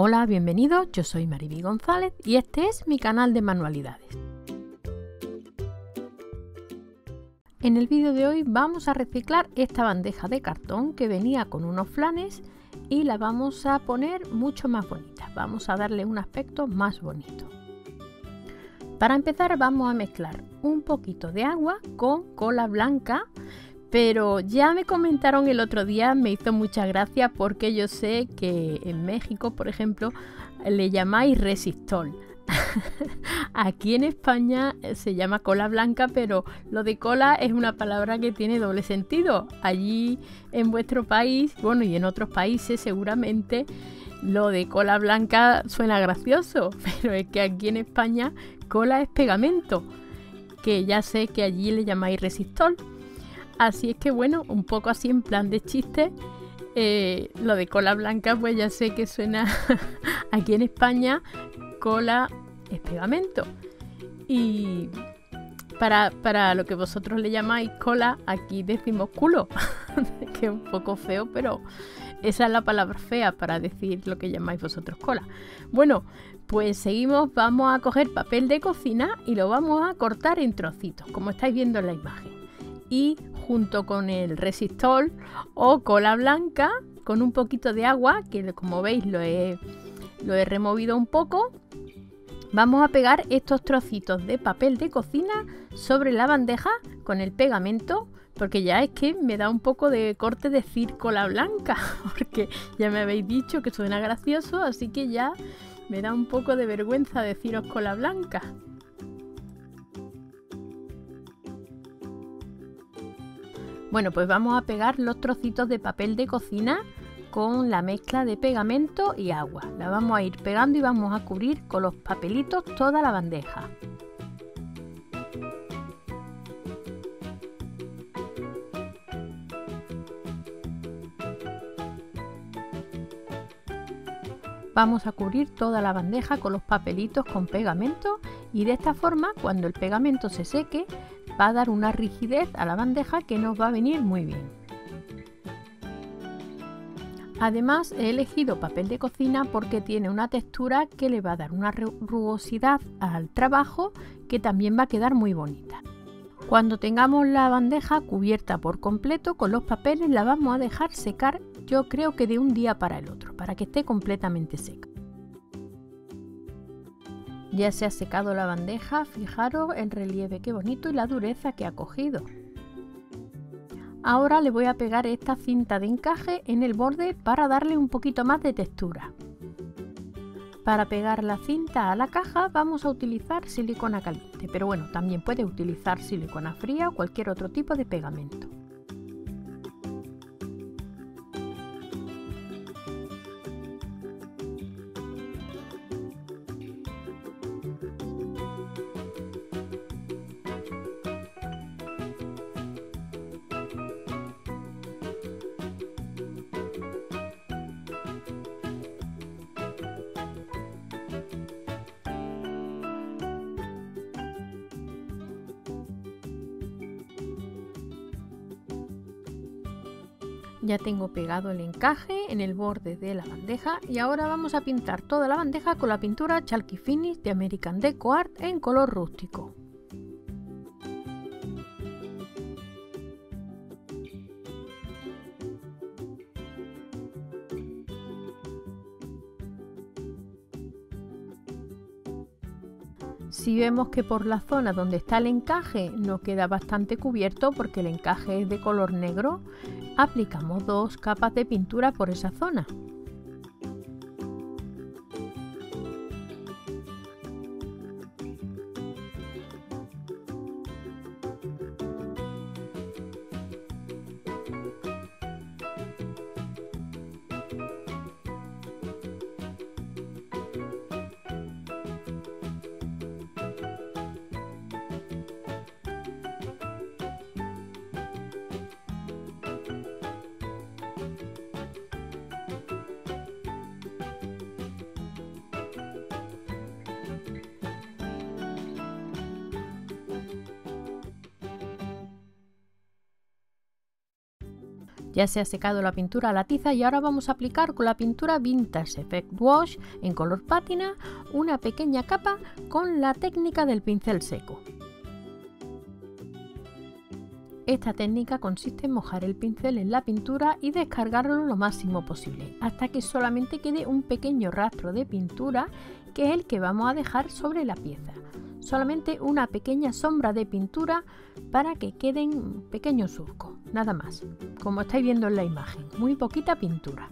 Hola, bienvenidos, yo soy Mariby González y este es mi canal de manualidades. En el vídeo de hoy vamos a reciclar esta bandeja de cartón que venía con unos flanes y la vamos a poner mucho más bonita. Vamos a darle un aspecto más bonito. Para empezar vamos a mezclar un poquito de agua con cola blanca pero ya me comentaron el otro día, me hizo mucha gracia porque yo sé que en México, por ejemplo, le llamáis resistol. Aquí en España eh, se llama cola blanca, pero lo de cola es una palabra que tiene doble sentido. Allí en vuestro país, bueno, y en otros países seguramente, lo de cola blanca suena gracioso, pero es que aquí en España cola es pegamento, que ya sé que allí le llamáis resistol. Así es que bueno, un poco así en plan de chiste, eh, lo de cola blanca pues ya sé que suena aquí en España, cola es pegamento. Y para, para, lo que vosotros le llamáis cola, aquí decimos culo, que es un poco feo, pero esa es la palabra fea para decir lo que llamáis vosotros cola. Bueno, pues seguimos, vamos a coger papel de cocina y lo vamos a cortar en trocitos, como estáis viendo en la imagen. Y junto con el resistol o cola blanca con un poquito de agua, que como veis lo he, lo he removido un poco. Vamos a pegar estos trocitos de papel de cocina sobre la bandeja con el pegamento, porque ya es que me da un poco de corte decir cola blanca, porque ya me habéis dicho que suena gracioso, así que ya me da un poco de vergüenza deciros cola blanca. Bueno, pues vamos a pegar los trocitos de papel de cocina con la mezcla de pegamento y agua. La vamos a ir pegando y vamos a cubrir con los papelitos toda la bandeja. Vamos a cubrir toda la bandeja con los papelitos con pegamento y de esta forma cuando el pegamento se seque va a dar una rigidez a la bandeja que nos va a venir muy bien. Además he elegido papel de cocina porque tiene una textura que le va a dar una rugosidad al trabajo que también va a quedar muy bonita. Cuando tengamos la bandeja cubierta por completo con los papeles la vamos a dejar secar yo creo que de un día para el otro para que esté completamente seca. Ya se ha secado la bandeja, fijaros el relieve qué bonito y la dureza que ha cogido. Ahora le voy a pegar esta cinta de encaje en el borde para darle un poquito más de textura. Para pegar la cinta a la caja vamos a utilizar silicona caliente, pero bueno, también puede utilizar silicona fría o cualquier otro tipo de pegamento. Ya tengo pegado el encaje en el borde de la bandeja y ahora vamos a pintar toda la bandeja con la pintura Chalky Finish de American Deco Art en color rústico. Si vemos que por la zona donde está el encaje no queda bastante cubierto porque el encaje es de color negro, aplicamos dos capas de pintura por esa zona. Ya se ha secado la pintura a la tiza y ahora vamos a aplicar con la pintura Vintage Effect Wash en color pátina una pequeña capa con la técnica del pincel seco. Esta técnica consiste en mojar el pincel en la pintura y descargarlo lo máximo posible, hasta que solamente quede un pequeño rastro de pintura que es el que vamos a dejar sobre la pieza. Solamente una pequeña sombra de pintura para que queden pequeños surcos, nada más, como estáis viendo en la imagen, muy poquita pintura.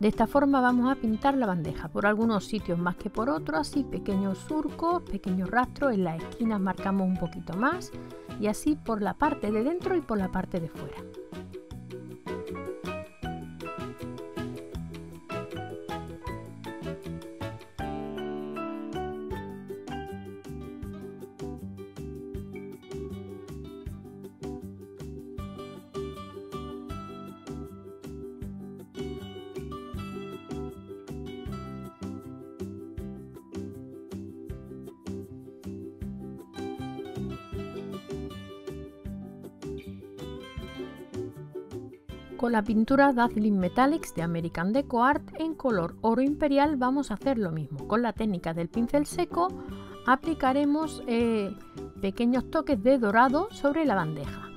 De esta forma vamos a pintar la bandeja, por algunos sitios más que por otros, así pequeños surcos, pequeños rastros, en las esquinas marcamos un poquito más y así por la parte de dentro y por la parte de fuera. Con la pintura Dazzling Metallics de American Deco Art en color oro imperial vamos a hacer lo mismo. Con la técnica del pincel seco aplicaremos eh, pequeños toques de dorado sobre la bandeja.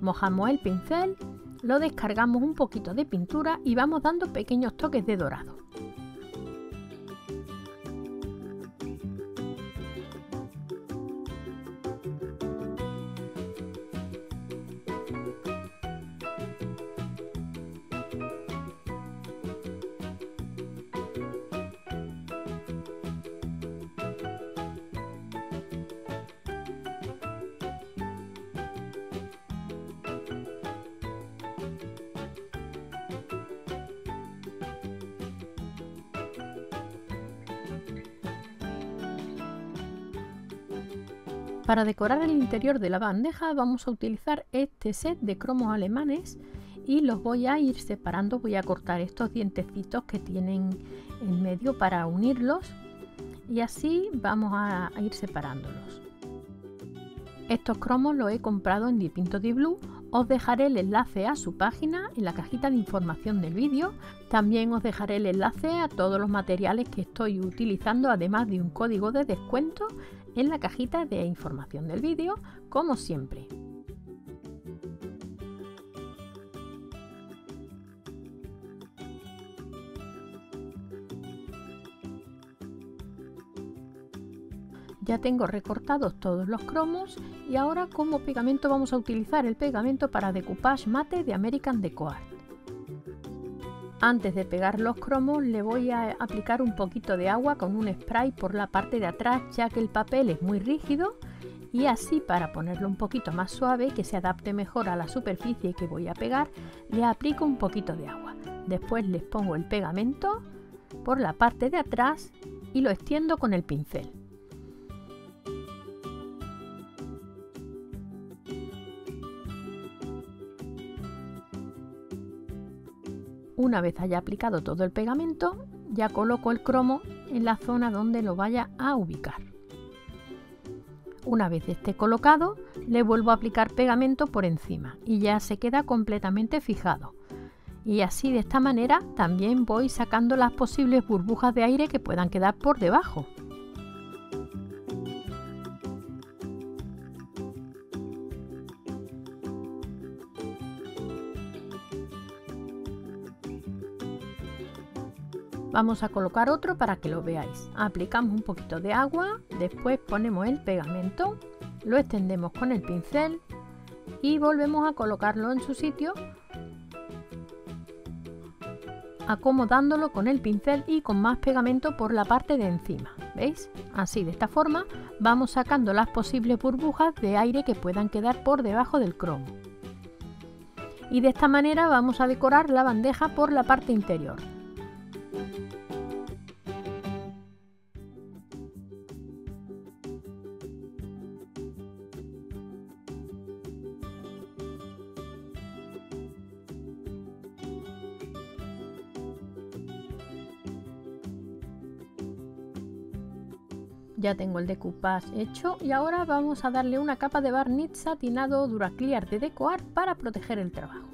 Mojamos el pincel, lo descargamos un poquito de pintura y vamos dando pequeños toques de dorado. Para decorar el interior de la bandeja vamos a utilizar este set de cromos alemanes y los voy a ir separando, voy a cortar estos dientecitos que tienen en medio para unirlos y así vamos a ir separándolos. Estos cromos los he comprado en Dipinto Di os dejaré el enlace a su página en la cajita de información del vídeo, también os dejaré el enlace a todos los materiales que estoy utilizando además de un código de descuento en la cajita de información del vídeo, como siempre. Ya tengo recortados todos los cromos y ahora como pegamento vamos a utilizar el pegamento para decoupage mate de American Deco Art. Antes de pegar los cromos le voy a aplicar un poquito de agua con un spray por la parte de atrás ya que el papel es muy rígido y así para ponerlo un poquito más suave que se adapte mejor a la superficie que voy a pegar le aplico un poquito de agua. Después les pongo el pegamento por la parte de atrás y lo extiendo con el pincel. Una vez haya aplicado todo el pegamento, ya coloco el cromo en la zona donde lo vaya a ubicar. Una vez esté colocado, le vuelvo a aplicar pegamento por encima y ya se queda completamente fijado. Y así de esta manera también voy sacando las posibles burbujas de aire que puedan quedar por debajo. Vamos a colocar otro para que lo veáis. Aplicamos un poquito de agua, después ponemos el pegamento, lo extendemos con el pincel y volvemos a colocarlo en su sitio acomodándolo con el pincel y con más pegamento por la parte de encima. ¿Veis? Así, de esta forma, vamos sacando las posibles burbujas de aire que puedan quedar por debajo del cromo. Y de esta manera vamos a decorar la bandeja por la parte interior. Ya tengo el decoupage hecho y ahora vamos a darle una capa de barniz satinado Duraclear de Decoar para proteger el trabajo.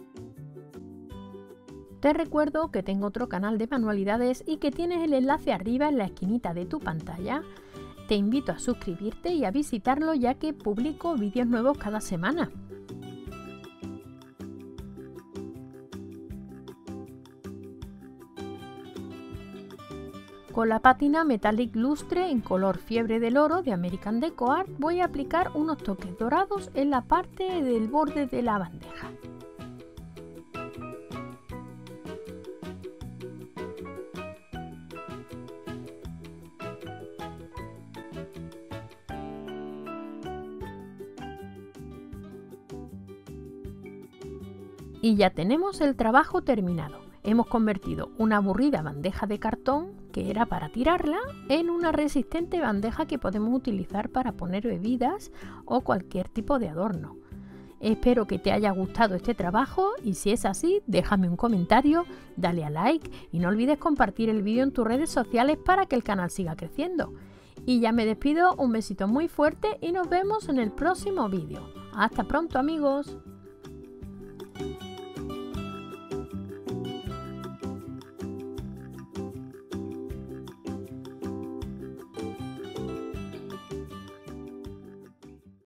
Te recuerdo que tengo otro canal de manualidades y que tienes el enlace arriba en la esquinita de tu pantalla. Te invito a suscribirte y a visitarlo ya que publico vídeos nuevos cada semana. Con la pátina Metallic Lustre en color fiebre del oro de American Deco Art voy a aplicar unos toques dorados en la parte del borde de la bandeja. Y ya tenemos el trabajo terminado. Hemos convertido una aburrida bandeja de cartón, que era para tirarla, en una resistente bandeja que podemos utilizar para poner bebidas o cualquier tipo de adorno. Espero que te haya gustado este trabajo y si es así, déjame un comentario, dale a like y no olvides compartir el vídeo en tus redes sociales para que el canal siga creciendo. Y ya me despido, un besito muy fuerte y nos vemos en el próximo vídeo. Hasta pronto amigos.